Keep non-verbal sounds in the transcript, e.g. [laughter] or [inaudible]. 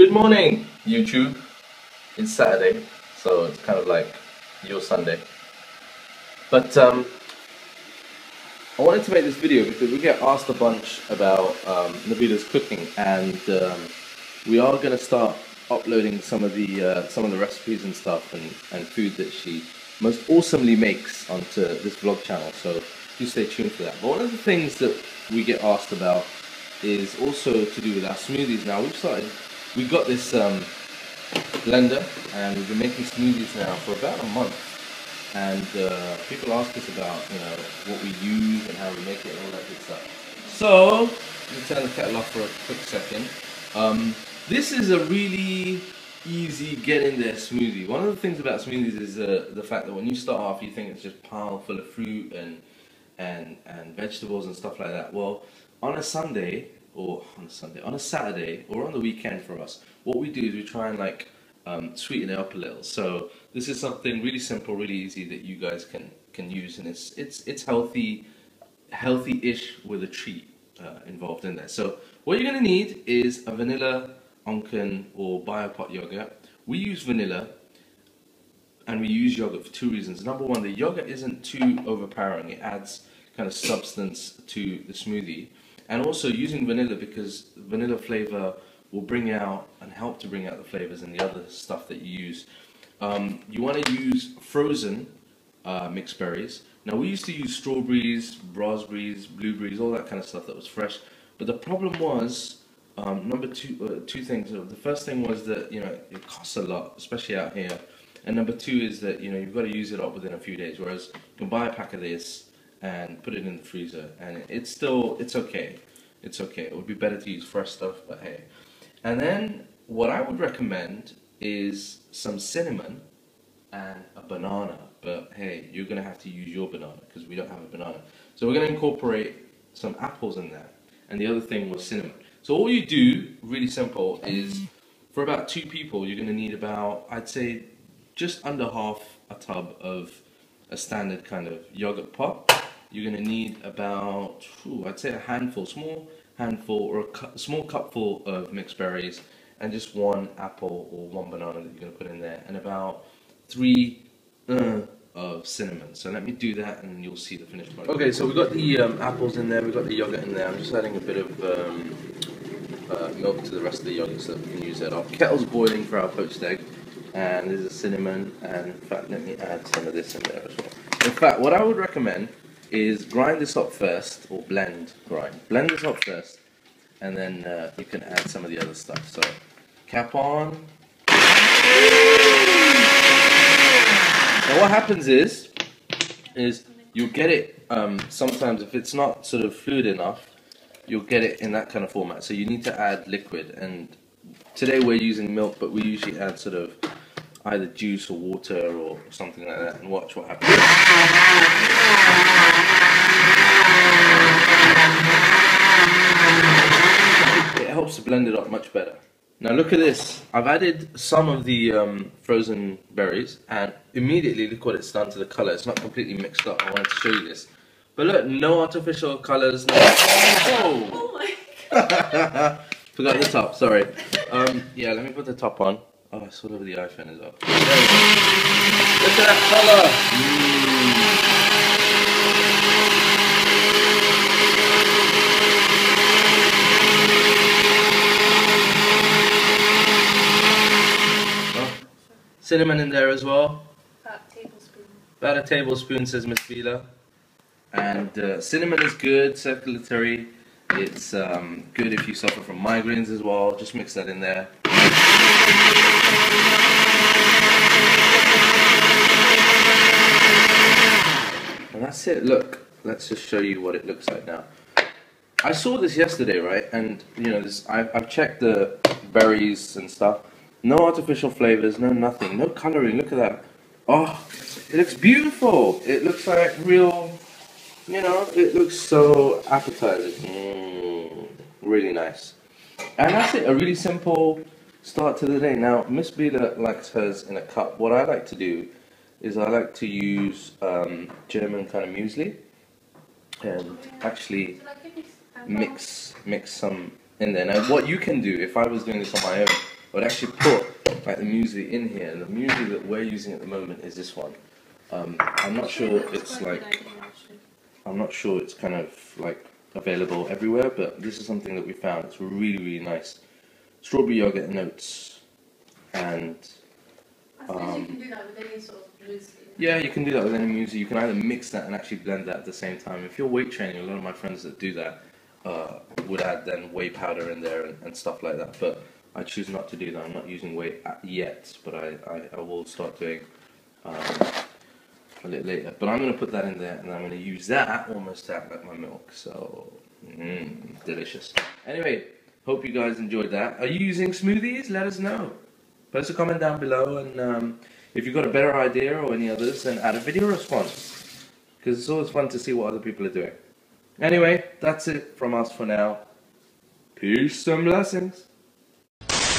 Good morning, YouTube. It's Saturday, so it's kind of like your Sunday. But um, I wanted to make this video because we get asked a bunch about um, Nabila's cooking, and um, we are going to start uploading some of the uh, some of the recipes and stuff and, and food that she most awesomely makes onto this vlog channel. So do stay tuned for that. But one of the things that we get asked about is also to do with our smoothies. Now we've started, we've got this um, blender and we've been making smoothies now for about a month. And uh, people ask us about, you know, what we use and how we make it and all that good stuff. So, let me turn the kettle off for a quick second. Um, this is a really easy get in there smoothie. One of the things about smoothies is uh, the fact that when you start off, you think it's just pile full of fruit and and and vegetables and stuff like that. Well, on a Sunday or on a Sunday, on a Saturday or on the weekend for us, what we do is we try and like um, sweeten it up a little. So this is something really simple, really easy that you guys can can use, and it's it's it's healthy, healthy-ish with a treat uh, involved in there. So what you're gonna need is a vanilla Onken or Biopot yogurt. We use vanilla and we use yogurt for two reasons. Number one, the yogurt isn't too overpowering. It adds kind of substance to the smoothie. And also using vanilla because vanilla flavor will bring out and help to bring out the flavors and the other stuff that you use. Um, you want to use frozen uh, mixed berries. Now we used to use strawberries, raspberries, blueberries, all that kind of stuff that was fresh. But the problem was um, number two, uh, two things. The first thing was that you know it costs a lot, especially out here. And number two is that you know you've got to use it up within a few days. Whereas you can buy a pack of this and put it in the freezer, and it's still it's okay. It's okay. It would be better to use fresh stuff, but hey. And then what I would recommend is some cinnamon and a banana. But hey, you're gonna have to use your banana because we don't have a banana. So we're gonna incorporate some apples in there. And the other thing was cinnamon. So all you do, really simple, is for about two people, you're to need about, I'd say, just under half a tub of a standard kind of yogurt pot. You're going to need about, ooh, I'd say a handful, small handful or a cu small cupful of mixed berries and just one apple or one banana that you're going to put in there and about three uh, of cinnamon. So let me do that and you'll see the finished product. Okay, so we've got the um, apples in there, we've got the yogurt in there. I'm just adding a bit of um, uh, milk to the rest of the yogurt so we can use that up. Kettle's boiling for our poached egg and there's a cinnamon and in fact let me add some of this in there as well. In fact, what I would recommend is grind this up first, or blend, grind. Blend this up first and then uh, you can add some of the other stuff. So cap on. Now what happens is, is you'll get it um, sometimes if it's not sort of fluid enough, you'll get it in that kind of format. So you need to add liquid and today we're using milk but we usually add sort of either juice or water or something like that and watch what happens. It up much better. Now look at this. I've added some of the um, frozen berries and immediately look what it's done to the colour. It's not completely mixed up. I wanted to show you this. But look, no artificial colours. No... Oh! [laughs] oh my god. [laughs] Forgot the top, sorry. Um, yeah, let me put the top on. Oh, I saw over the iPhone as well. Look at that colour! Mm. Cinnamon in there as well. About a tablespoon. About a tablespoon, says Miss Bila. And uh, cinnamon is good, circulatory. It's um, good if you suffer from migraines as well. Just mix that in there. And that's it. Look, let's just show you what it looks like now. I saw this yesterday, right? And you know, this, I've, I've checked the berries and stuff. No artificial flavors, no nothing, no coloring. Look at that. Oh, it looks beautiful. It looks like real, you know, it looks so appetizing. Mm, really nice. And that's it, a really simple start to the day. Now, Miss Bila likes hers in a cup. What I like to do is I like to use um, German kind of muesli and actually mix mix some in there. Now, what you can do, if I was doing this on my own, I would actually put like the muesli in here, and the muesli that we're using at the moment is this one. Um, I'm not sure it's like I'm not sure it's kind of like available everywhere, but this is something that we found. It's really really nice. Strawberry yogurt and oats, and um, you can do that with any sort of yeah, you can do that with any muesli. You can either mix that and actually blend that at the same time. If you're weight training, a lot of my friends that do that uh, would add then whey powder in there and, and, stuff like that. But I choose not to do that. I'm not using whey yet, but I, I, I will start doing um, a little later. But I'm going to put that in there and I'm going to use that almost to like my milk. So, mm, delicious. Anyway, hope you guys enjoyed that. Are you using smoothies? Let us know. Post a comment down below and um, if you've got a better idea or any others, then add a video response. Because it's always fun to see what other people are doing. Anyway, that's it from us for now. Peace and blessings.